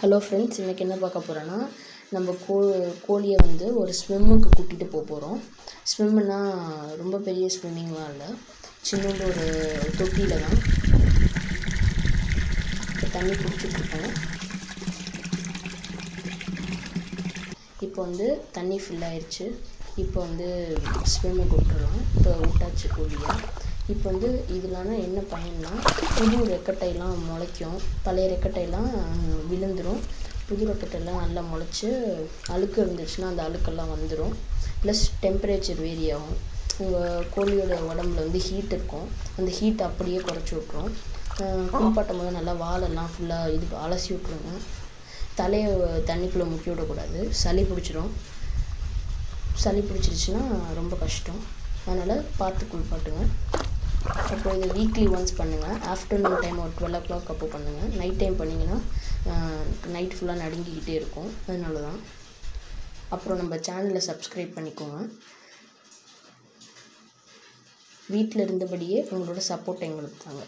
Hello friends இன்றைக்கி என்ன பார்க்க போகிறோன்னா நம்ம கோ கோழியை வந்து ஒரு ஸ்விம்முக்கு கூட்டிகிட்டு போக போகிறோம் ஸ்விம்முன்னா ரொம்ப பெரிய ஸ்விம்மிங்லாம் இல்லை. சின்னோண்டு ஒரு தொட்டியில் தான் தண்ணி பிடிச்சிட்ருக்கோம் இப்போ வந்து தண்ணி ஃபில் ஆயிடுச்சு இப்போ வந்து ஸ்விம்முக்கு விட்டுறலாம் இப்போ விட்டாச்சு கோழியை. இப்போ வந்து இதனால என்ன பயன்னா புது ரெக்கட்டையெல்லாம் முளைக்கும். பழைய ரெக்கட்டையெல்லாம் விழுந்துடும் புது ரெக்கட்டையெல்லாம் நல்லா முளைச்சி அழுக்கு இருந்துச்சுன்னா அந்த அழுக்கெல்லாம் வந்துடும் ப்ளஸ் டெம்பரேச்சர் வேரி ஆகும். உங்கள் கோழியோட உடம்புல வந்து ஹீட் இருக்கும். அந்த ஹீட் அப்படியே குறைச்சி விட்ரும் குளிப்பாட்டும் போது நல்லா வாலெல்லாம் ஃபுல்லாக இது அலசி விட்ருங்க தலையை தண்ணிக்குள்ளே முக்கி விடக்கூடாது. சளி பிடிச்சிரும். சளி பிடிச்சிருச்சுன்னா ரொம்ப கஷ்டம். அதனால் பார்த்து குளிப்பாட்டுங்க. அப்புறம் இது வீக்லி ஒன்ஸ் பண்ணுங்கள் ஆஃப்டர்நூன் டைம் ஒரு டுவெல் ஓ கிளாக் அப்போ பண்ணுங்கள் நைட் டைம் பண்ணிங்கன்னா நைட் ஃபுல்லாக நடுங்கிக்கிட்டே இருக்கும். அதனால தான் அப்புறம் நம்ம சேனலை சப்ஸ்கிரைப் பண்ணிக்கோங்க. வீட்டில் இருந்தபடியே உங்களோட சப்போர்ட் எங்களுக்கு தாங்க.